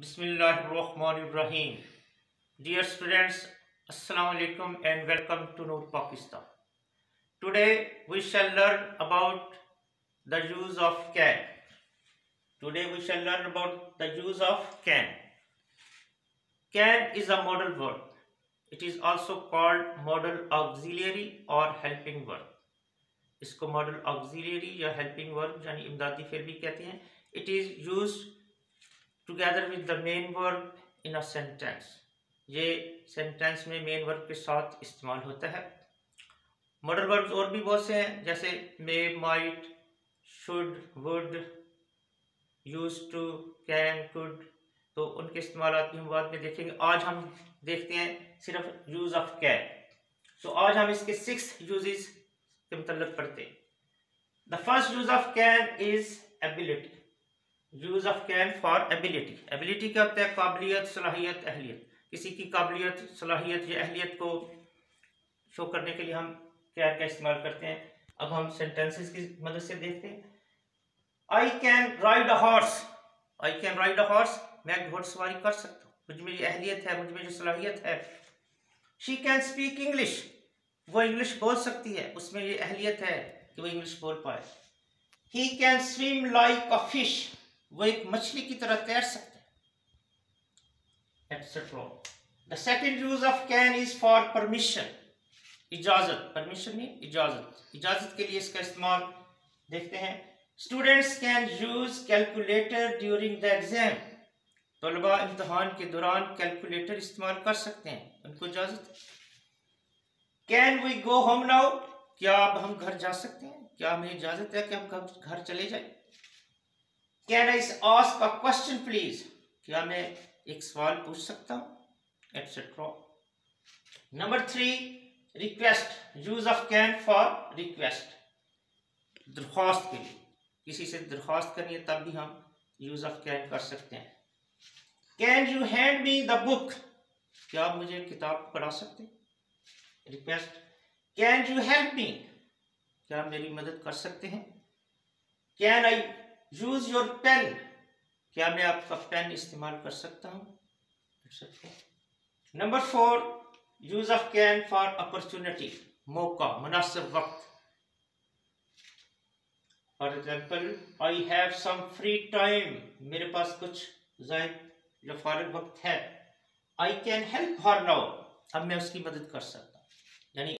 Bismillahirrahmanirrahim. Dear students, Assalamu alaikum and welcome to Noor Pakistan. Today we shall learn about the use of can. Today we shall learn about the use of can. Can is a modal verb. It is also called modal auxiliary or helping verb. اس کو model auxiliary یا helping ورب یعنی امدادی فعل بھی کہتے ہیں it is used together with the main verb in sentence یہ سینٹینس میں مین ورب کے ساتھ استعمال ہوتا ہے۔ ماڈل وربز اور بھی بہت سے ہیں، جیسے may might should would use to can could تو ان کے استعمالات بھی ہم بعد میں دیکھیں گے۔ آج ہم دیکھتے ہیں صرف یوز آف کین سو آج ہم اس کے سکس یوزز کے متعلق پڑھتے ہیں۔ The first use of can is ability use of can for ability ability کیا ہوتا ہے؟ قابلیت، صلاحیت، اہلیت. کسی کی قابلیت، صلاحیت یا اہلیت کو شو کرنے کے لیے ہم کین کا استعمال کرتے ہیں. اب ہم سینٹینسز کی مدد سے دیکھتے ہیں. I can ride a horse I can ride a horse میں گھوڑ سواری کر سکتا ہوں. مجھ میں جو اہلیت ہے، مجھ میں جو صلاحیت ہے. شی کین اسپیک انگلش وہ انگلش بول سکتی ہے. اس میں یہ اہلیت ہے کہ وہ انگلش بول پائے. He can swim like a fish وہ ایک مچھلی کی طرح تیر سکتے ہیں۔ The second use of can is for permission اجازت۔ پرمیشن نہیں اجازت۔ اجازت کے لیے اس کا استعمال دیکھتے ہیں۔ Students can use calculator during the exam طلباء امتحان کے دوران کیلکولیٹر استعمال کر سکتے ہیں۔ ان کو اجازت۔ Can we go home now کیا اب ہم گھر جا سکتے ہیں؟ کیا ہمیں اجازت ہے کہ ہم گھر چلے جائیں؟ Can I ask a question please کیا میں ایک سوال پوچھ سکتا ہوں etcetera number three request use of can for request درخواست کے لیے. کسی سے درخواست کرنی ہے تب بھی ہم یوز آف کین کر سکتے ہیں. Can you hand me the book کیا آپ مجھے کتاب پڑھا سکتے request can you help me کیا آپ میری مدد کر سکتے ہیں؟ Can I use your pen کیا میں آپ کا پین استعمال کر سکتا ہوں؟ Number four use of can for opportunity موقع، مناسب وقت۔ For example I have some free time میرے پاس کچھ زائد جو فارغ وقت ہے۔ I can help her now اب میں اس کی مدد کر سکتا ہوں۔ یعنی